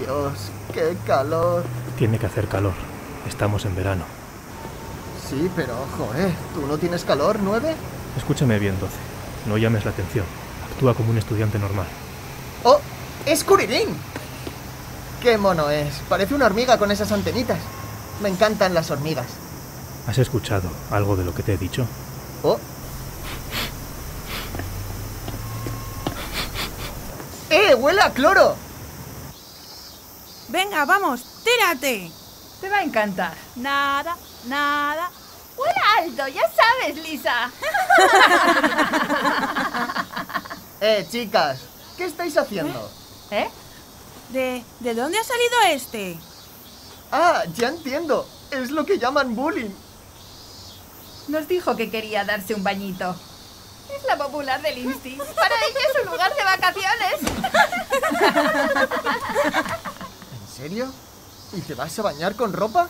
Dios, qué calor. Tiene que hacer calor. Estamos en verano. Sí, pero, joder, ¿tú no tienes calor, nueve? Escúchame bien, 12. No llames la atención. Actúa como un estudiante normal. ¡Oh! ¡Es Kuririn! ¡Qué mono es! Parece una hormiga con esas antenitas. Me encantan las hormigas. ¿Has escuchado algo de lo que te he dicho? ¡Oh! ¡Eh! ¡Huele a cloro! Venga, vamos, tírate. Te va a encantar. Nada, nada. Huele alto, ya sabes, Lisa. Eh, chicas, ¿qué estáis haciendo? ¿Eh? ¿De, ¿De dónde ha salido este? Ah, ya entiendo. Es lo que llaman bullying. Nos dijo que quería darse un bañito. Es la popular del Insti. Para ella es un lugar de vacaciones. ¿En serio? ¿Y te vas a bañar con ropa?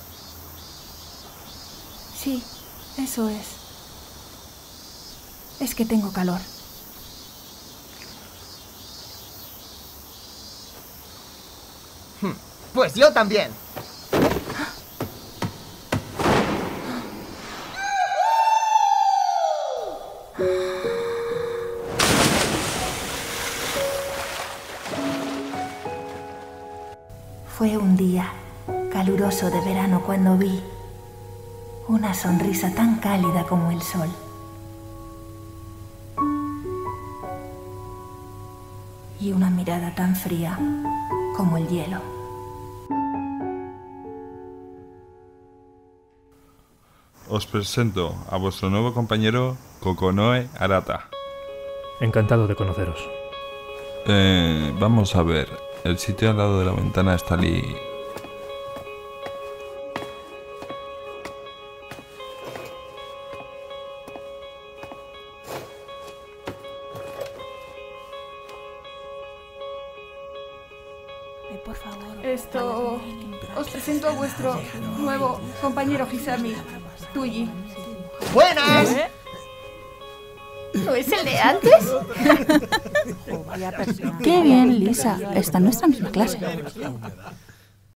Sí, eso es. Es que tengo calor. Pues yo también. Fue un día caluroso de verano cuando vi una sonrisa tan cálida como el sol. Y una mirada tan fría como el hielo. Os presento a vuestro nuevo compañero Kokonoe Arata. Encantado de conoceros. Eh, vamos a ver. El sitio al lado de la ventana está allí. por favor. Esto. Os presento a vuestro nuevo compañero Hisami, Tuyi. ¡Buenas! ¿Eh? ¿No es el de antes? Qué bien, Lisa. Está en nuestra misma clase.